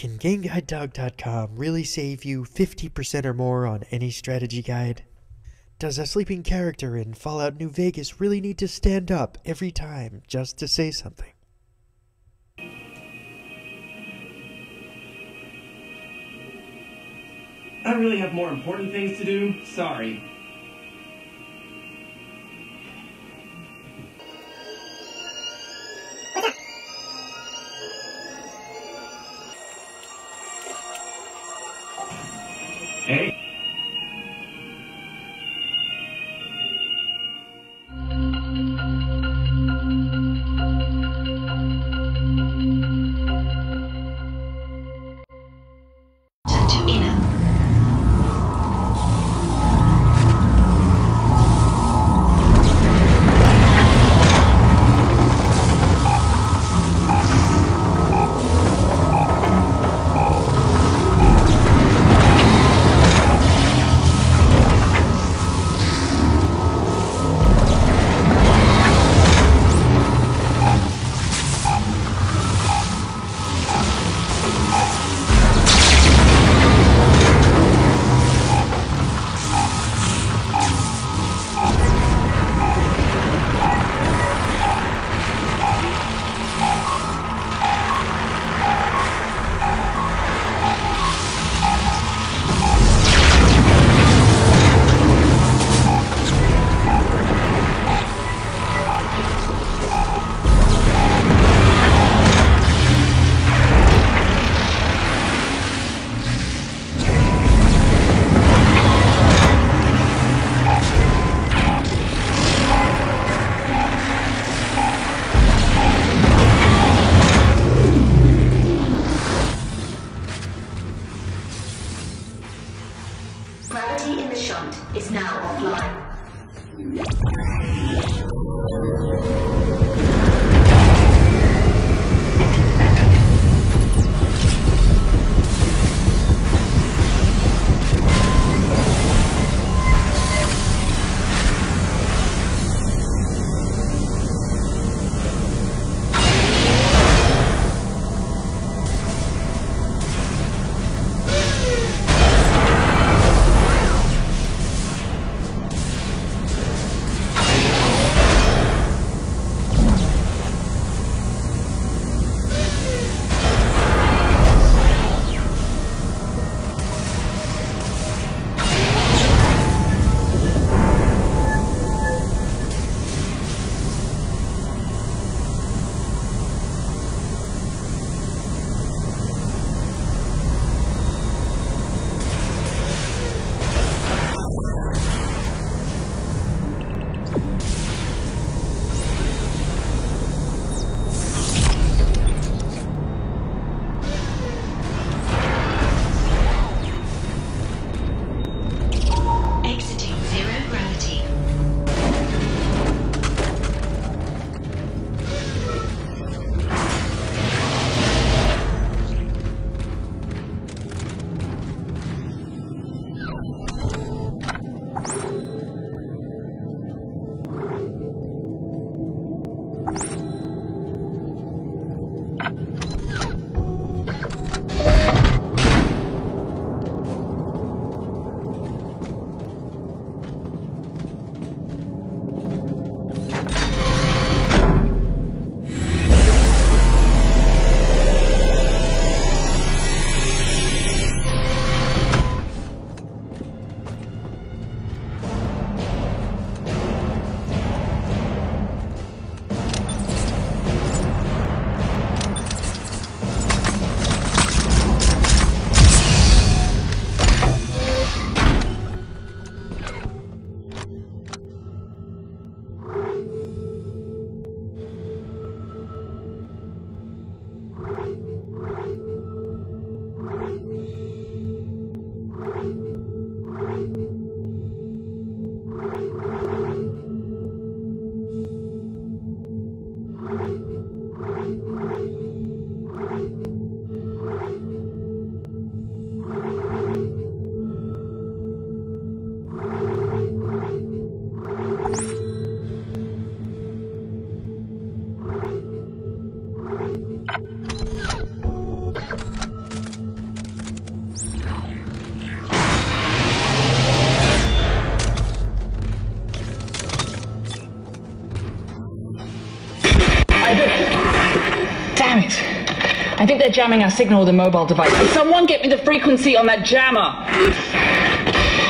Can GameGuideDog.com really save you 50% or more on any strategy guide? Does a sleeping character in Fallout New Vegas really need to stand up every time just to say something? I really have more important things to do. Sorry. To inner. I think they're jamming our signal with a mobile device. Someone get me the frequency on that jammer.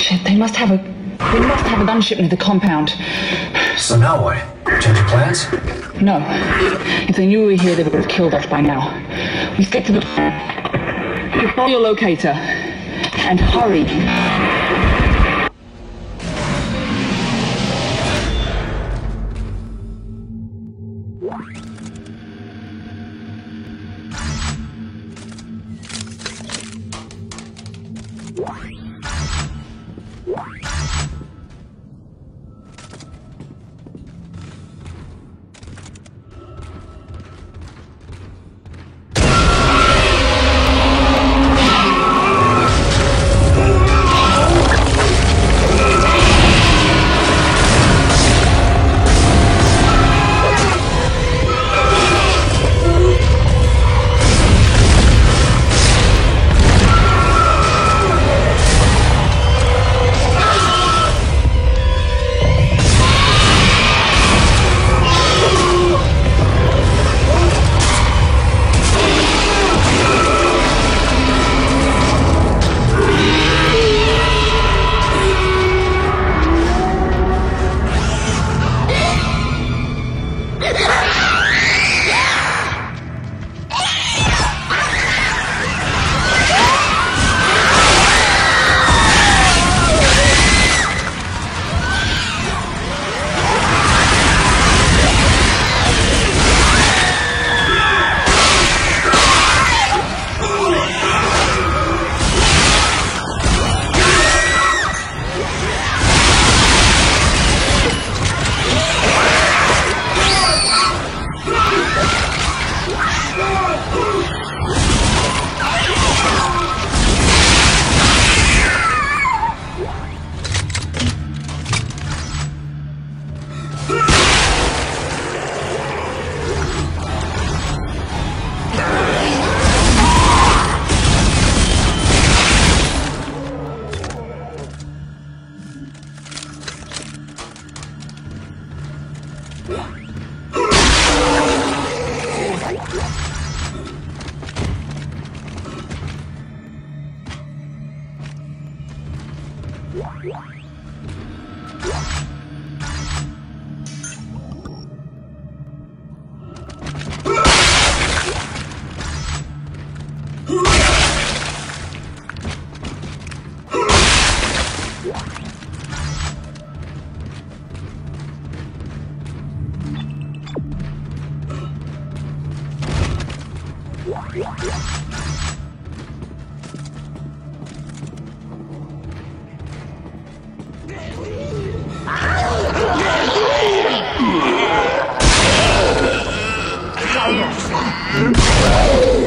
Shit, they must have a they must have a gunship near the compound. So now what? Change your plans? No. If they knew we were here, they would have killed us by now. We stick to the you follow your locator. And hurry. Oh!